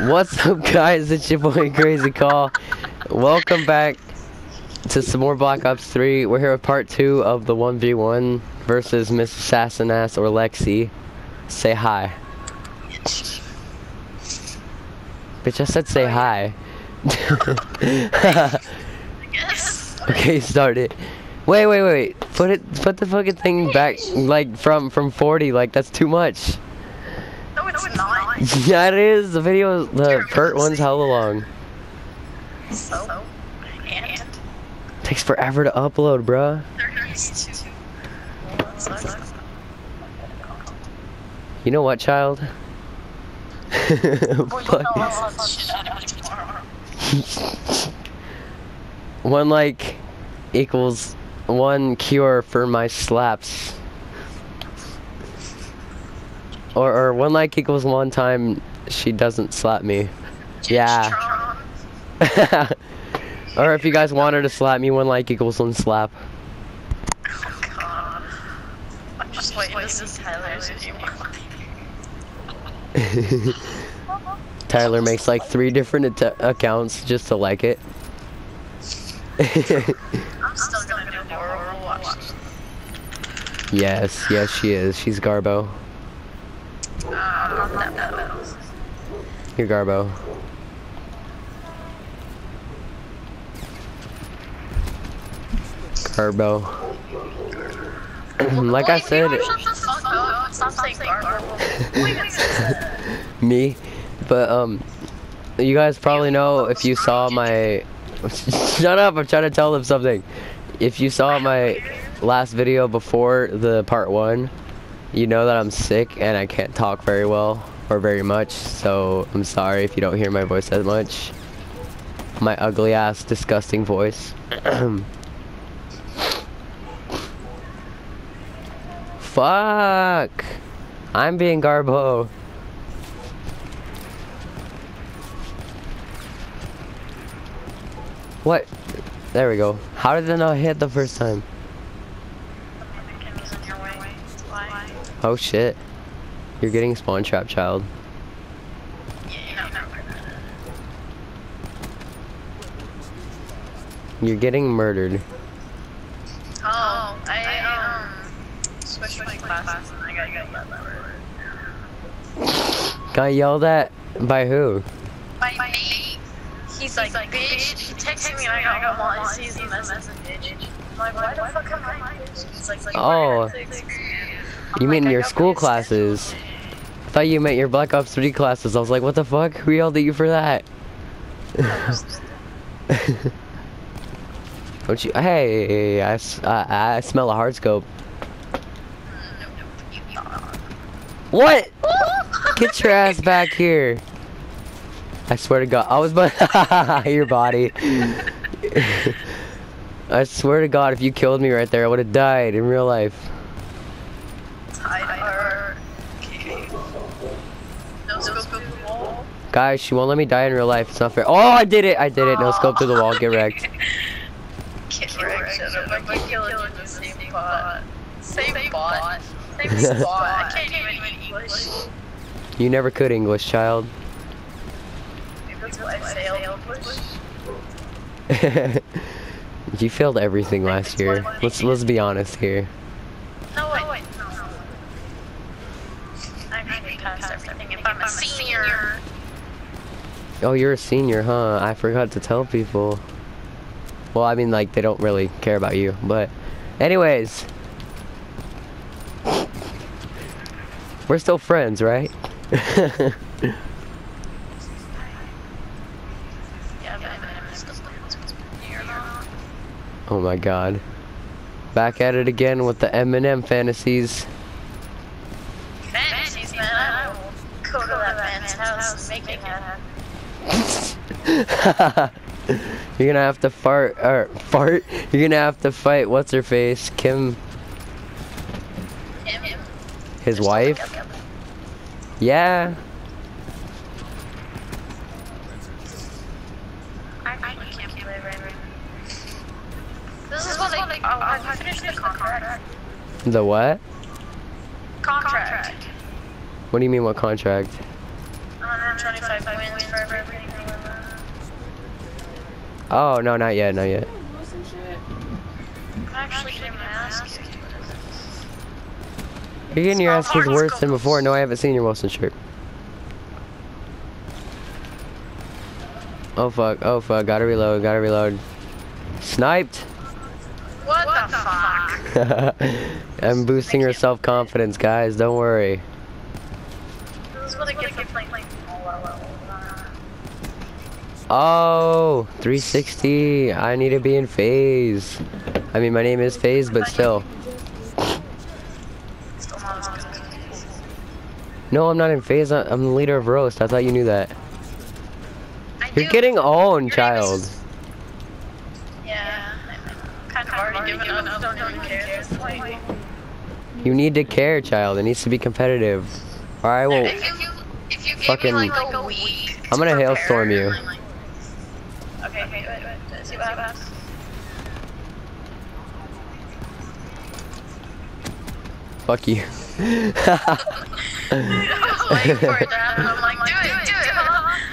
What's up, guys? It's your boy Crazy Call. Welcome back to some more Black Ops 3. We're here with part two of the 1v1 versus Miss Assassinass or Lexi. Say hi. Bitch, I said say hi. Okay, start it. Wait, wait, wait. Put it. Put the fucking thing back, like from from 40. Like that's too much. It's not. yeah, it is. The video, the part one's hella long. So, and Takes forever to upload, bruh. You know what, child? One like equals one cure for my slaps. Or, or one like equals one time she doesn't slap me. Yeah. or if you guys want her to slap me, one like equals one slap. I'm just waiting to see Tyler's anymore. Tyler makes like three different accounts just to like it. I'm still gonna do more Overwatch. yes, yes she is. She's Garbo. Uh, not that. You're Garbo. Garbo. like I said, me, but um, you guys probably know if you saw my. Shut up! I'm trying to tell them something. If you saw my last video before the part one, you know that I'm sick and I can't talk very well or very much. So I'm sorry if you don't hear my voice that much. My ugly ass, disgusting voice. Fuck! I'm being Garbo. What? There we go. How did it not hit the first time? Kimmy's on your way. Why? Oh shit. You're getting spawn trap, child. You're getting murdered. Oh, I um switched my classes and I got yelled at by Got yelled at by who? my mate. He's like, bitch. He texted me and I got and sees the message. Like, why the fuck am I? He's like, like, Oh. You mean your school classes? I thought you meant your Black Ops 3 classes. I was like, what the fuck? Who yelled at you for that? Don't you? Hey, I I smell a hard scope. What? Get your ass back here. I swear to God, I was but your body. I swear to God, if you killed me right there, I would have died in real life. Tyler. Okay. No scope through the wall. Guys, she won't let me die in real life. It's not fair. Oh, I did it! I did it. No scope through the wall. Get wrecked. Get wrecked. Shut up. I keep killing you in same bot. Same bot. Same spot. I can't even English. You never could English, child. Maybe that's why I failed English. you failed everything last year. Let's let's be honest here. No, wait, wait. No, no. I'm actually past everything. If I'm a senior. Oh, you're a senior, huh? I forgot to tell people. Well, I mean, like they don't really care about you, but anyways, we're still friends, right? Oh my God. Back at it again with the Eminem. Fantasies, You're gonna have to fart or fart. You're gonna have to fight what's her face, Kim, Him. his wife. Yeah. I actually can't believe it. This is what they. Oh, I finished the contract. The what? Contract. What do you mean what contract? Uh, 125 wins for everything. Oh, no, not yet, not yet. I'm actually getting my ass kicked. You're getting your ass kicked worse than before. No, I haven't seen your Wilson shirt. Oh fuck, oh fuck, gotta reload, gotta reload. Sniped! What, the fuck? I'm boosting her self-confidence, guys, don't worry. This is what I get for playing playing. Oh, 360, I need to be in FaZe. I mean, my name is FaZe, but still. Still not as good. No, I'm not in FaZe, I'm the leader of roast, I thought you knew that. I You're do- getting owned, child. is- Yeah. I'm Kind of already given up. Don't even care at this point. You need to care, child, it needs to be competitive. Or I will, If you, if you Fucking- me like week I'm gonna to hailstorm you. Okay, okay, wait, wait, let's see what happens. fuck you. I was waiting for it. I'm like, do it, do it.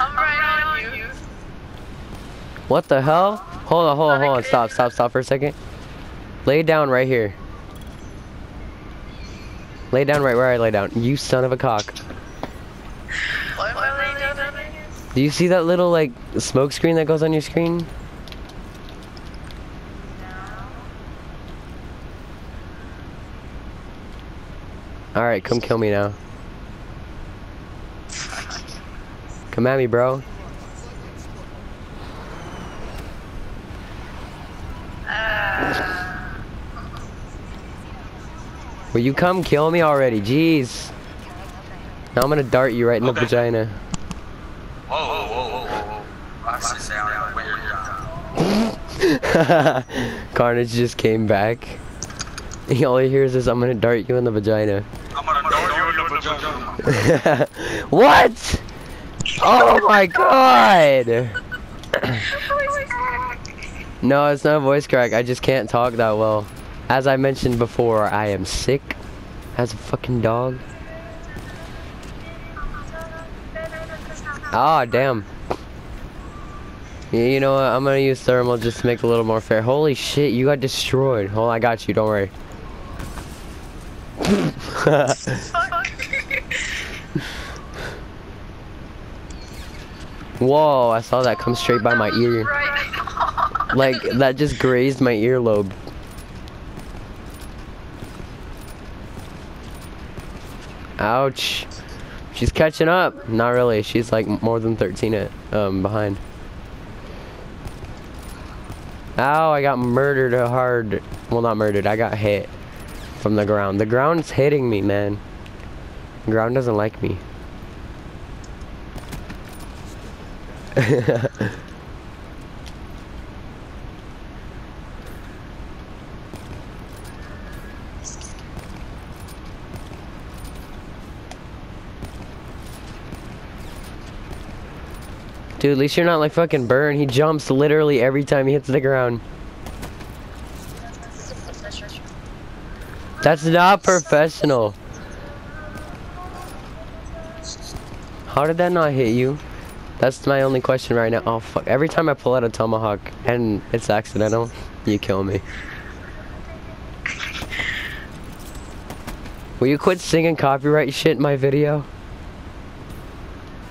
I'm right on you. What the hell? Hold on, hold on, hold on. Stop, stop, stop for a second. Lay down right here. Lay down right where I lay down. You son of a cock. What am I laying down over here? Do you see that little like smoke screen that goes on your screen? Alright, come kill me now. Come at me, bro. Will you come kill me already? Jeez. Now I'm gonna dart you right in the vagina. Whoa, whoa, whoa, whoa, whoa. I sit down where Carnage just came back. He all he hears is I'm gonna dart you in the vagina. I'm gonna throw you in the vagina. what? Oh my god! No, it's not a voice crack. I just can't talk that well. As I mentioned before, I am sick as a fucking dog. Ah, damn. You know what? I'm gonna use thermal just to make it a little more fair. Holy shit, you got destroyed. On, I got you. Don't worry. Whoa, I saw that come straight by my ear. Like, that just grazed my earlobe. Ouch. She's catching up. Not really. She's like more than 13 at, um, behind. Ow, I got murdered hard. Well, not murdered. I got hit from the ground. The ground's hitting me, man. The ground doesn't like me. Dude, at least you're not like fucking Burn. He jumps literally every time he hits the ground. That's not professional. How did that not hit you? That's my only question right now. Oh fuck. Every time I pull out a tomahawk and it's accidental, you kill me. Will you quit singing copyright shit in my video?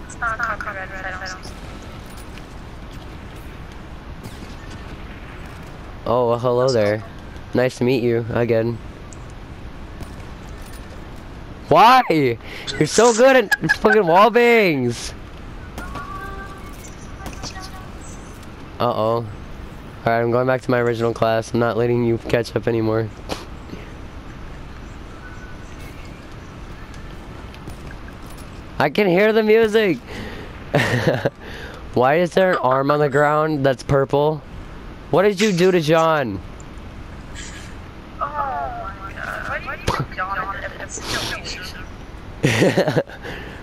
It's not copyright, I don't think. Oh, well, hello there. Nice to meet you again. Why? You're so good at fucking wall bangs. Uh-oh. Alright, I'm going back to my original class. I'm not letting you catch up anymore. I can hear the music! Why is there an arm on the ground that's purple? What did you do to John? Oh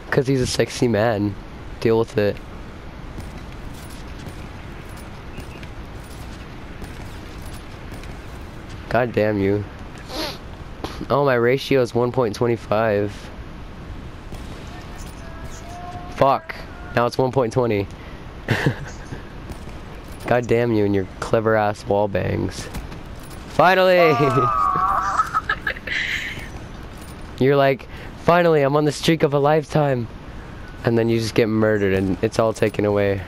Because he's a sexy man. Deal with it. God damn you. Oh, my ratio is 1.25. Fuck. Now it's 1.20. God damn you and your clever ass wall bangs. Finally! You're like, finally, I'm on the streak of a lifetime. And then you just get murdered and it's all taken away.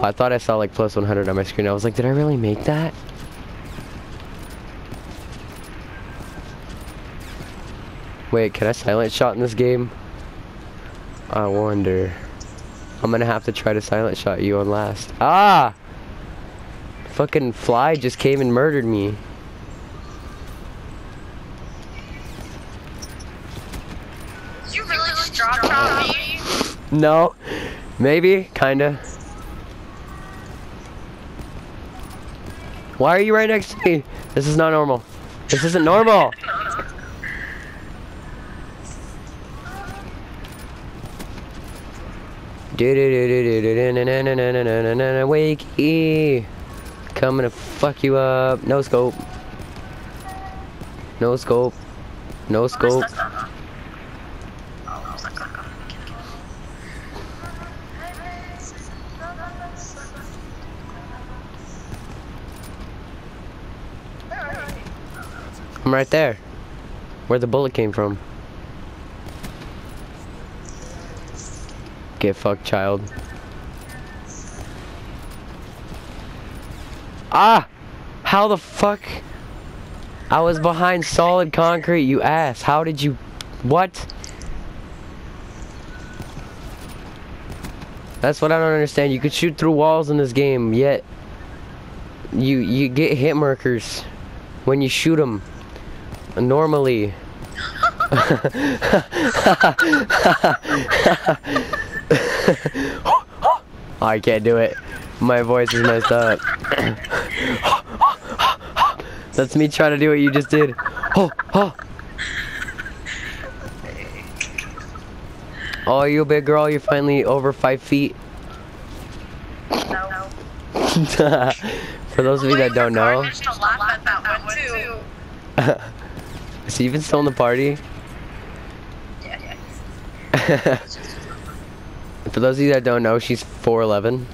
I thought I saw like plus 100 on my screen. I was like, did I really make that? Wait, can I silent shot in this game? I wonder. I'm gonna have to try to silent shot you on last. Ah! Fucking fly just came and murdered me. You really just dropped on me? No. Maybe, kinda. Why are you right next to me? This is not normal. This isn't normal. Wakey. Coming to fuck you up. No scope. No scope. No scope. I'm right there. Where the bullet came from. Get fucked, child. Ah! How the fuck? I was behind solid concrete, you ass. How did you... What? That's what I don't understand. You could shoot through walls in this game, yet... You, you get hit markers when you shoot them. Normally. I can't do it. My voice is messed up. That's me trying to do what you just did. Oh, oh. Oh, you big girl, you're finally over five feet. No. For those of you that don't know, Garbage to laugh at that one too. is he even still in the party? For those of you that don't know, she's 4'11.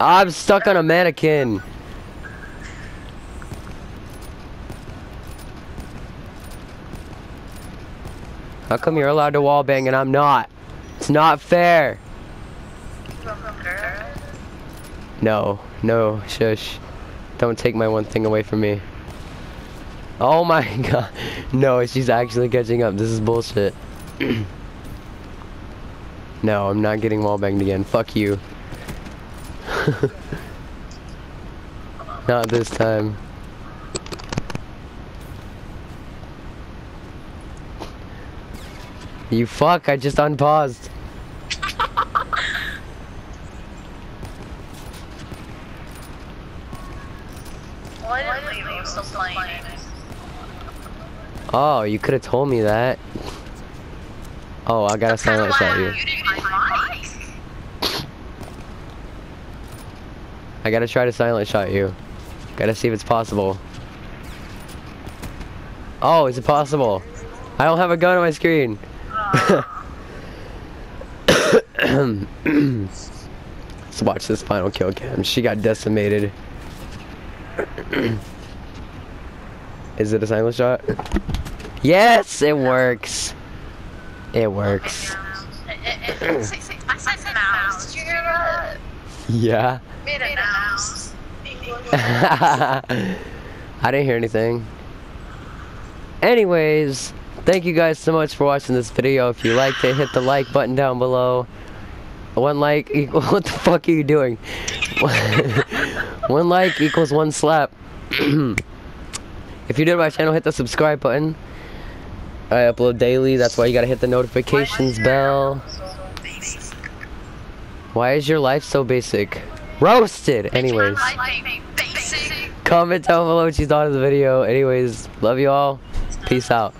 I'm stuck on a mannequin. How come you're allowed to wallbang and I'm not? It's not fair. No, no, shush. Don't take my one thing away from me. Oh my god. No, she's actually catching up. This is bullshit. no, I'm not getting wallbanged again. Fuck you. not this time. You fuck, I just unpaused. Oh, you could have told me that. Oh, I gotta silent shot you. I gotta try to silent shot you. Gotta see if it's possible. Oh, is it possible? I don't have a gun on my screen. Let's watch this final kill cam. She got decimated. is it a silent shot? Yes, it works. It works. Yeah. I didn't hear anything. Anyways, thank you guys so much for watching this video. If you liked it, hit the like button down below. One like what the fuck are you doing? one like equals one slap. if you're new to my channel, hit the subscribe button. I upload daily, that's why you gotta hit the notifications bell. Why is your life so basic? Roasted! Anyways. Comment down below what you thought of the video. Anyways, love you all. Peace out.